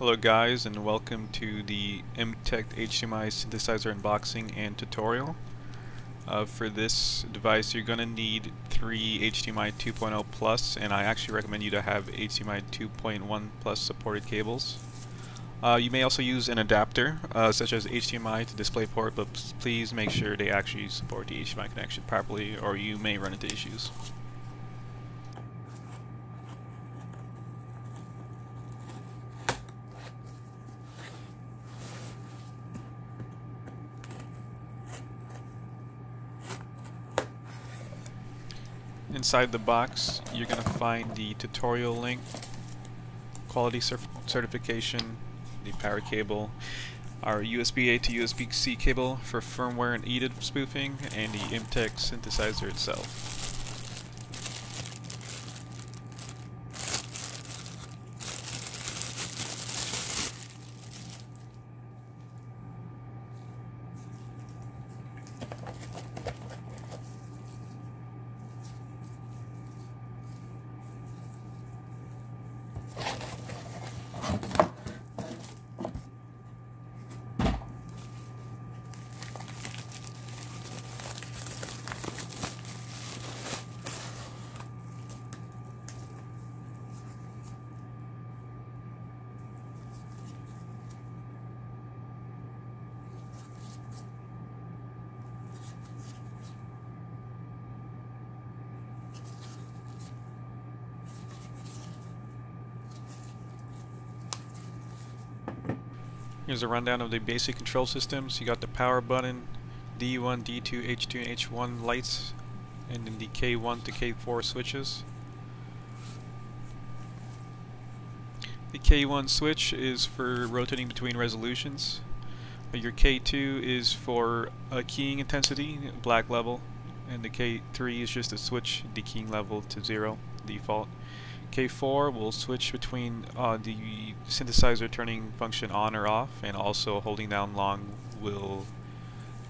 Hello guys and welcome to the Imtech HDMI synthesizer unboxing and tutorial. Uh, for this device you're going to need three HDMI 2.0 plus and I actually recommend you to have HDMI 2.1 plus supported cables. Uh, you may also use an adapter uh, such as HDMI to DisplayPort but please make sure they actually support the HDMI connection properly or you may run into issues. Inside the box, you're going to find the tutorial link, quality certification, the power cable, our USB-A to USB-C cable for firmware and EDID spoofing, and the Imtech synthesizer itself. Here's a rundown of the basic control systems. You got the power button, D1, D2, H2, and H1 lights, and then the K1 to K4 switches. The K1 switch is for rotating between resolutions. Your K2 is for a keying intensity, black level, and the K3 is just a switch the keying level to zero, default. K4 will switch between uh, the synthesizer turning function on or off and also holding down long will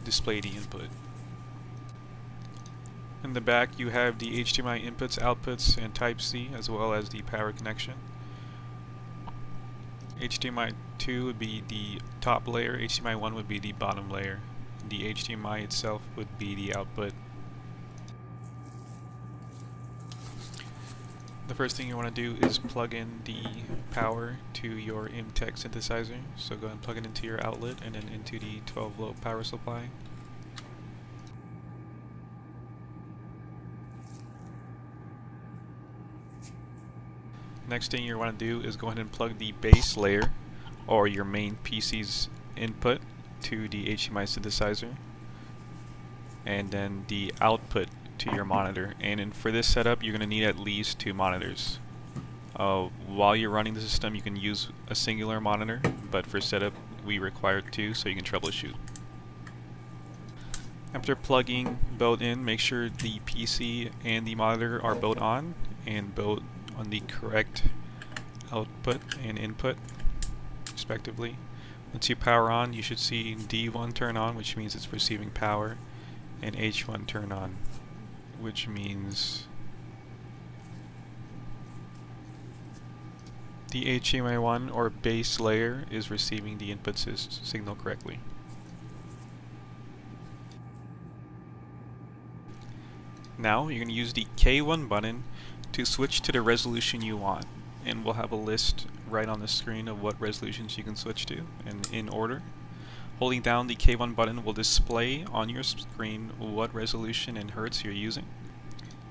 display the input. In the back you have the HDMI inputs, outputs, and Type-C as well as the power connection. HDMI 2 would be the top layer, HDMI 1 would be the bottom layer. The HDMI itself would be the output the first thing you want to do is plug in the power to your Imtech synthesizer. So go ahead and plug it into your outlet and then into the 12 volt power supply. Next thing you want to do is go ahead and plug the base layer or your main PC's input to the HDMI synthesizer and then the output to your monitor. And in, for this setup, you're going to need at least two monitors. Uh, while you're running the system, you can use a singular monitor, but for setup, we require two so you can troubleshoot. After plugging both in, make sure the PC and the monitor are both on and both on the correct output and input respectively. Once you power on, you should see D1 turn on, which means it's receiving power, and H1 turn on, which means the HDMI1 or base layer is receiving the input signal correctly. Now you're going to use the K1 button to switch to the resolution you want and we'll have a list right on the screen of what resolutions you can switch to and in order. Holding down the K1 button will display on your screen what resolution in Hertz you're using.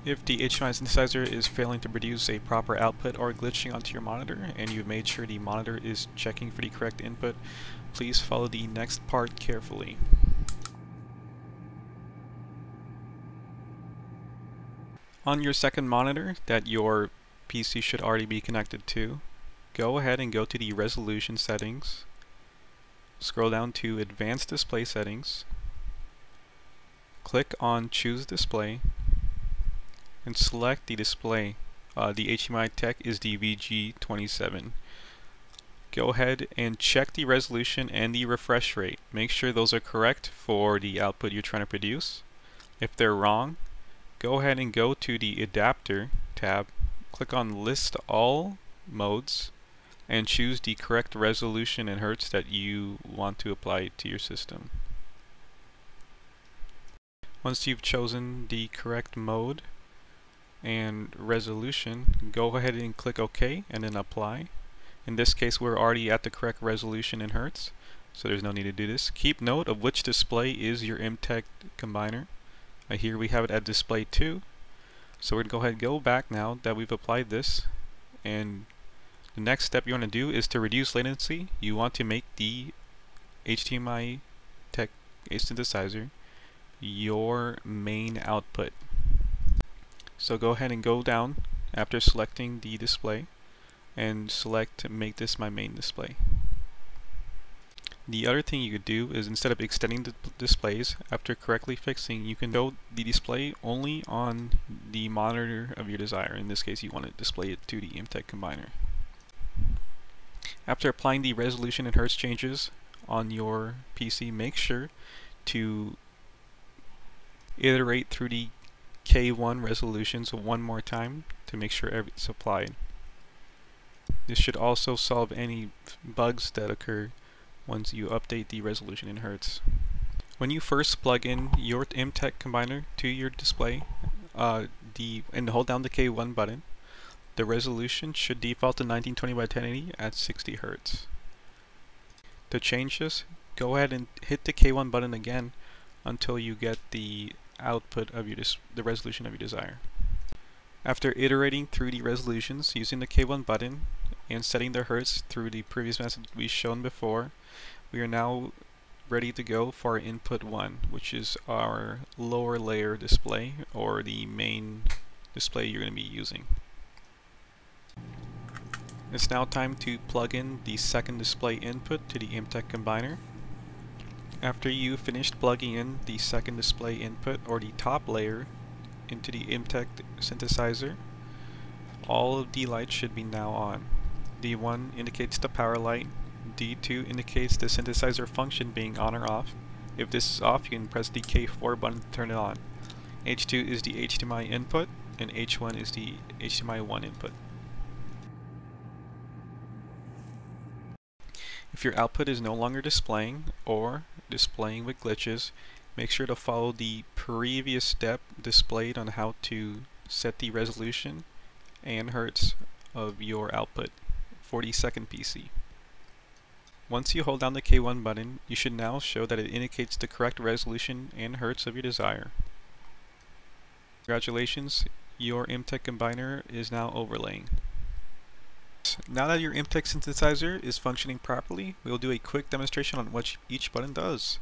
If the HDMI synthesizer is failing to produce a proper output or glitching onto your monitor and you've made sure the monitor is checking for the correct input, please follow the next part carefully. On your second monitor that your PC should already be connected to, go ahead and go to the resolution settings Scroll down to Advanced Display Settings. Click on Choose Display and select the display. Uh, the HDMI tech is the VG27. Go ahead and check the resolution and the refresh rate. Make sure those are correct for the output you're trying to produce. If they're wrong, go ahead and go to the Adapter tab, click on List All Modes, and choose the correct resolution in Hertz that you want to apply to your system. Once you've chosen the correct mode and resolution, go ahead and click OK and then apply. In this case we're already at the correct resolution in Hertz, so there's no need to do this. Keep note of which display is your Imtech combiner. Uh, here we have it at display 2. So we're going to go ahead and go back now that we've applied this and the next step you want to do is to reduce latency. You want to make the HDMI tech synthesizer your main output. So go ahead and go down after selecting the display and select make this my main display. The other thing you could do is instead of extending the displays, after correctly fixing, you can show the display only on the monitor of your desire. In this case, you want to display it to the Imtech combiner. After applying the resolution and hertz changes on your PC, make sure to iterate through the K1 resolutions one more time to make sure it's applied. This should also solve any bugs that occur once you update the resolution in Hertz. When you first plug in your Imtech combiner to your display uh, the and hold down the K1 button, the resolution should default to 1920 by 1080 at 60 Hz. To change this, go ahead and hit the K1 button again until you get the output of your the resolution of your desire. After iterating through the resolutions using the K1 button and setting the hertz through the previous method we've shown before, we are now ready to go for our input 1, which is our lower layer display or the main display you're going to be using. It's now time to plug in the second display input to the Imtech combiner. After you finished plugging in the second display input or the top layer into the Imtech synthesizer, all of the lights should be now on. D1 indicates the power light, D2 indicates the synthesizer function being on or off. If this is off, you can press the K4 button to turn it on. H2 is the HDMI input, and H1 is the HDMI 1 input. If your output is no longer displaying, or displaying with glitches, make sure to follow the previous step displayed on how to set the resolution and hertz of your output 40 second PC. Once you hold down the K1 button, you should now show that it indicates the correct resolution and hertz of your desire. Congratulations, your Imtech combiner is now overlaying. Now that your Imtech synthesizer is functioning properly, we will do a quick demonstration on what each button does.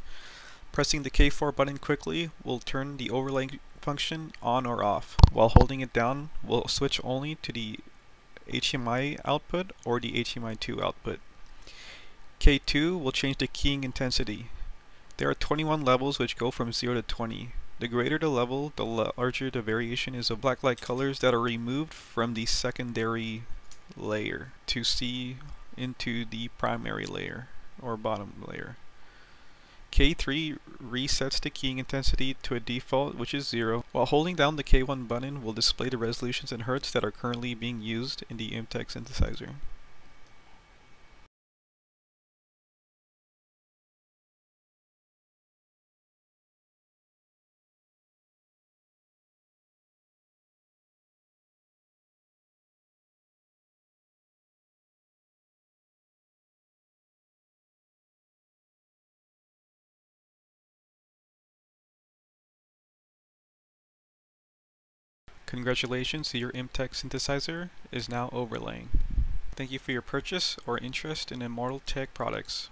Pressing the K4 button quickly will turn the overlay function on or off. While holding it down, we'll switch only to the HDMI output or the HDMI 2 output. K2 will change the keying intensity. There are 21 levels which go from 0 to 20. The greater the level, the larger the variation is of black-light colors that are removed from the secondary layer to see into the primary layer or bottom layer. K3 resets the keying intensity to a default which is 0. While holding down the K1 button will display the resolutions in Hertz that are currently being used in the Imtech synthesizer. Congratulations, your Imtech synthesizer is now overlaying. Thank you for your purchase or interest in Immortal Tech products.